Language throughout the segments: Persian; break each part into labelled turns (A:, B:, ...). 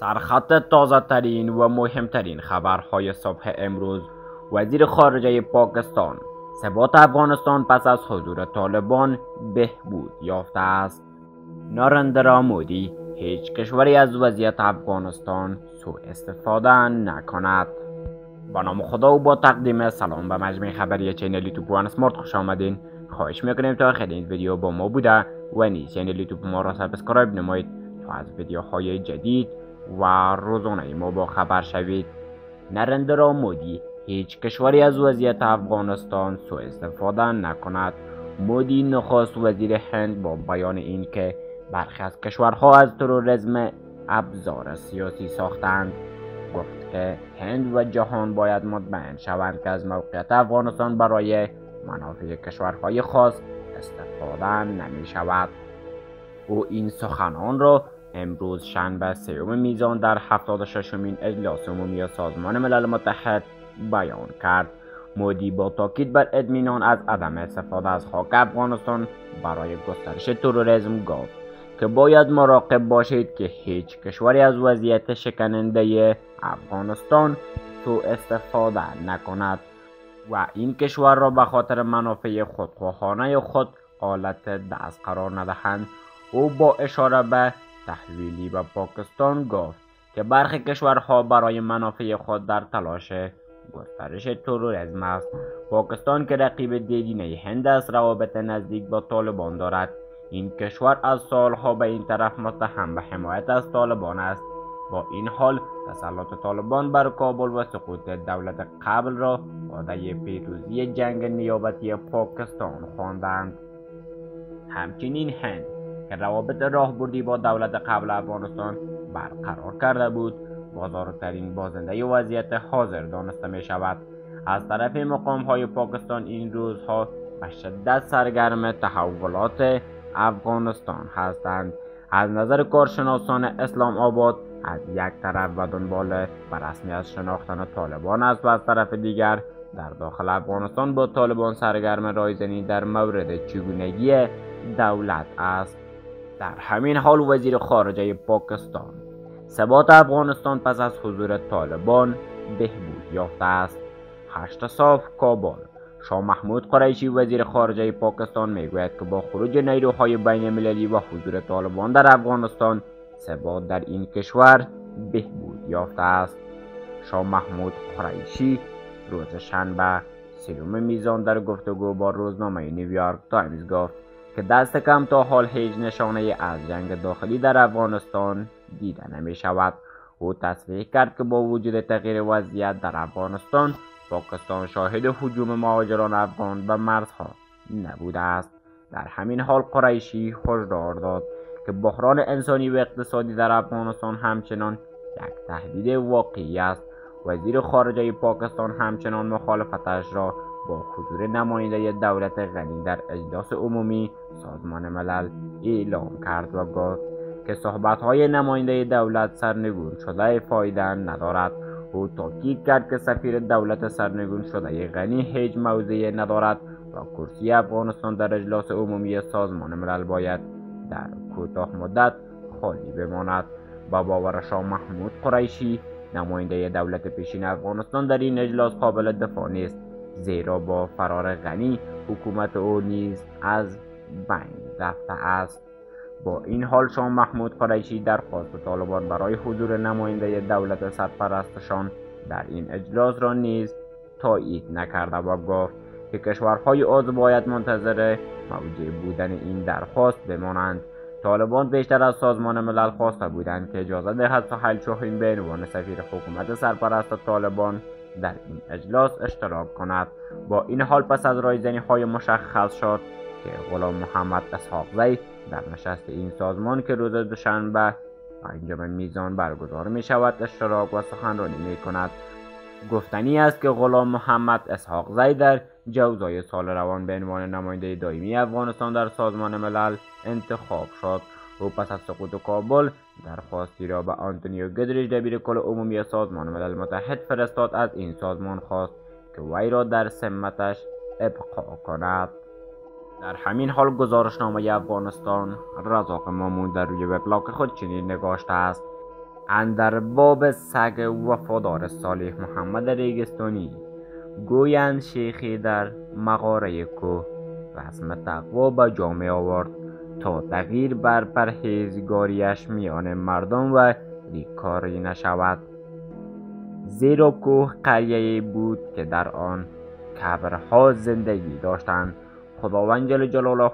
A: سرخط تازه ترین و مهمترین خبرهای صبح امروز. وزیر خارجه پاکستان ثبات افغانستان پس از حضور طالبان بهبود یافته است. نارندرا مودی هیچ کشوری از وضعیت افغانستان سوء استفاده نکند. با نام خدا و با تقدیم سلام به مجموع خبری چینل یوتیوب وان سمارت خوش آمدین. خواهش می‌کنیم تا آخر این ویدیو با ما بوده و نیز channel یوتیوب ما را subscribe نمایید تا از ویدیوهای جدید و روزانه ما با خبر شوید. نرندرا مودی هیچ کشوری از وضعیت افغانستان سوء استفاده نکند. مودی نخست وزیر هند با بیان اینکه برخی از کشورها از تروریسم ابزار سیاسی ساختند. گفت که هند و جهان باید مطمئن شوند که از موقعیت افغانستان برای منافع کشورهای خاص استفاده نمی شود او این سخنان را امروز شنبه سیوم میزان در 76 مین اجلاس عمومی سازمان ملل متحد بیان کرد. مودی با تاکید بر اطمینان از عدم استفاده از خاک افغانستان برای گسترش تروریسم گفت که باید مراقب باشید که هیچ کشوری از وضعیت شکننده افغانستان تو استفاده نکند و این کشور را به خاطر منافع خودخواهانه خود حالت دست قرار ندهند. او با اشاره به تحویلی به پاکستان گفت که برخی کشورها برای منافع خود در تلاش گسترش تروریسم است. پاکستان که رقیب دیدینه هند است روابط نزدیک با طالبان دارد. این کشور از سالها به این طرف متهم به حمایت از طالبان است. با این حال تسلط طالبان بر کابل و سقوط دولت قبل را وعده پیروزی جنگ نیابتی پاکستان خواندند. همچنین هند که روابط راهبردی با دولت قبل افغانستان برقرار کرده بود. بازارترین بازنده وضعیت حاضر دانسته می شود. از طرف مقام های پاکستان این روزها به شدت سرگرم تحولات افغانستان هستند. از نظر کارشناسان اسلام آباد از یک طرف و دنبال و رسمیت شناختن طالبان است و از طرف دیگر در داخل افغانستان با طالبان سرگرم رایزنی در مورد چگونگی دولت است. در همین حال وزیر خارجه پاکستان ثبات افغانستان پس از حضور طالبان بهبود یافته است. هشت صاف کابل. شاه محمود قریشی وزیر خارجه پاکستان می‌گوید که با خروج نیروهای بین المللی و حضور طالبان در افغانستان ثبات در این کشور بهبود یافته است. شاه محمود قریشی روز شنبه سیوم میزان در گفتگو با روزنامه نیویورک تایمز گفت که دست کم تا حال هیچ نشانه از جنگ داخلی در افغانستان دیده نمی شود او تصریح کرد که با وجود تغییر وضعیت در افغانستان پاکستان شاهد حجوم مهاجران افغان به مرزها نبوده است. در همین حال قریشی هشدار داد که بحران انسانی و اقتصادی در افغانستان همچنان یک تهدید واقعی است. وزیر خارجه پاکستان همچنان مخالفتش را با حضور نماینده دولت غنی در اجلاس عمومی سازمان ملل اعلام کرد و گفت که صحبت‌های نماینده دولت سرنگون شده فایده ندارد. او تاکید کرد که سفیر دولت سرنگون شده غنی هیچ موضعی ندارد و کرسی افغانستان در اجلاس عمومی سازمان ملل باید در کوتاه مدت خالی بماند. با باور شاه محمود قریشی نماینده دولت پیشین افغانستان در این اجلاس قابل دفاع نیست. زیرا با فرار غنی حکومت او نیز از بین رفته است. با این حال شاه محمود قریشی درخواست طالبان برای حضور نماینده دولت سرپرستشان در این اجلاس را نیز تایید نکرده و گفت که کشورهای عضو باید منتظر موجه بودن این درخواست بمانند. طالبان بیشتر از سازمان ملل خواسته بودند که اجازه دهد سهیل شاهین به عنوان سفیر حکومت سرپرست طالبان در این اجلاس اشتراک کند. با این حال پس از رایزنی های مشخص شد که غلام محمد اسحاقزی در نشست این سازمان که روز دوشنبه انجام میزان برگزار می شود اشتراک و سخنرانی می کند گفتنی است که غلام محمد اسحاقزی در جوزای سال روان به عنوان نماینده دائمی افغانستان در سازمان ملل انتخاب شد. او پس از سقوط کابل درخواستی را به آنتونیو گدریش دبیر کل عمومی سازمان ملل متحد فرستاد از این سازمان خواست که وی را در سمتش ابقا کند. در همین حال گزارشنامه افغانستان رزاق مامون در روی وبلاگ خود چنین نگاشته است. اندر باب سگ وفادار صالح محمد ریگستانی گویند شیخی در مغاره کوه رسم تقوا به جامعه آورد. تا تغییر بر پرهیزگاریش میان مردم و ریکاری نشود. زیرا کوه قریه بود که در آن کبرها زندگی داشتند. خداوند جل جلاله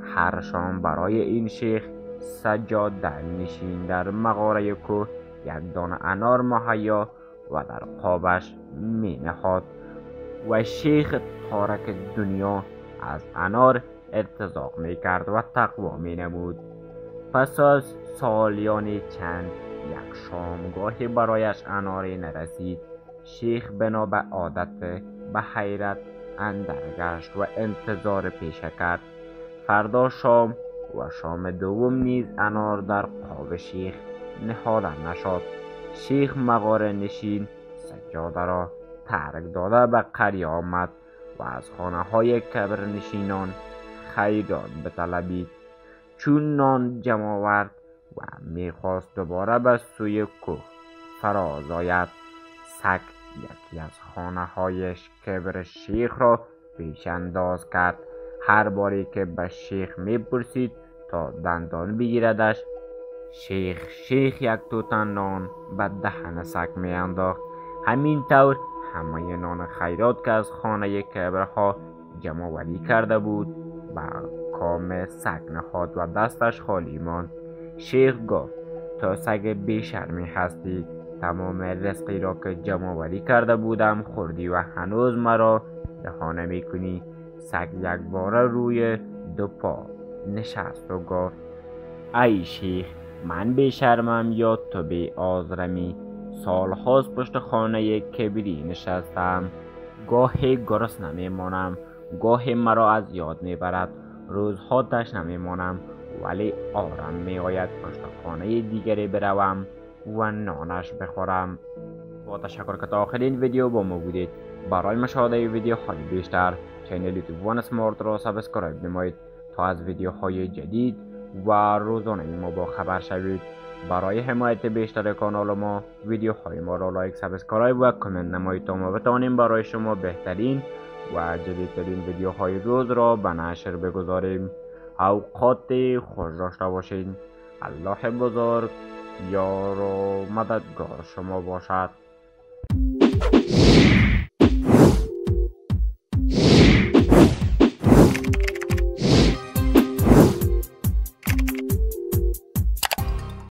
A: هر شام برای این شیخ سجاد در نشین در مغاره کوه یک دانه انار مهیا و در قابش می نهاد. و شیخ تارک دنیا از انار ارتزاق می کرد و تقوا می نمود پس از سالیان چند یک شامگاهی برایش اناری نرسید. شیخ بنا به عادت به حیرت اندرگشت و انتظار پیشه کرد. فردا شام و شام دوم نیز انار در قاب شیخ نهادن نشد. شیخ مغاره نشین سجاده را ترک داده به قریه آمد و از خانه های کبر نشینان خیرات بطلبید چون نان جمع آورد و می‌خواست دوباره به سوی کوه فراز آید. سگ یکی از خانه هایش کبر شیخ را پیش انداز کرد. هر باری که به شیخ می‌پرسید تا دندان بگیردش شیخ شیخ یک توتن نان به دهن سگ میانداخت. همین طور همه نان خیرات که از خانه کبرها جمع ولی کرده بود و کام سگ نهاد و دستش خالی ماند. شیخ گفت تا سگ بیشرمی هستی تمام رزقی را که جمع ولی کرده بودم خوردی و هنوز مرا رها نمی کنی سگ یک بار روی دو پا نشست و گفت ای شیخ من بیشرمم یا تو بی آزرمی؟ سالهاست پشت خانه کبری نشستم. گاهی گرسنه مانم گاهی مرا از یاد می‌برد. روزها تشنه مانم ولی عارم می آید پشت خانه دیگری بروم و نانش بخورم. با تشکر که تا آخرین ویدیو با ما بودید. برای مشاهده ویدیو های بیشتر channel یوتیوب One Smart را subscribe نمایید تا از ویدیوهای جدید و روزانه ما با خبر شوید. برای حمایت بیشتر کانال ما ویدیوهای ما را like subscribe و کامنت نمایید تا ما بتوانیم برای شما بهترین و جدیدترین ویدیوهای روز را به نشر بگذاریم. اوقات خوش داشته باشید الله بزرگ یار و مددگار شما باشد.